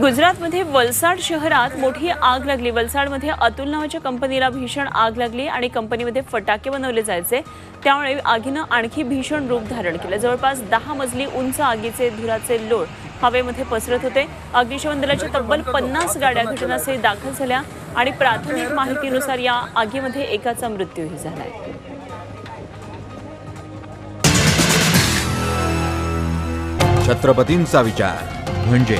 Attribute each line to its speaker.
Speaker 1: गुजरातमध्ये वलसाड शहरात मोठी आग लागली. वलसाडमध्ये अतुल नावाच्या कंपनीला भीषण आग लागली आणि कंपनीमध्ये फटाके बनवले जायचे. त्यामुळे आगीनं आणखी भीषण रूप धारण केलं. जवळपास दहा मजली उंच आगीचे धुराचे लोळ हवेमध्ये पसरत होते. अग्निशमन दलाच्या तब्बल पन्नास गाड्या घटनास्थळी दाखल झाल्या आणि प्राथमिक माहितीनुसार या आगीमध्ये एकाचा मृत्यूही झालाय
Speaker 2: छत्रपतींचा विचार. म्हणजे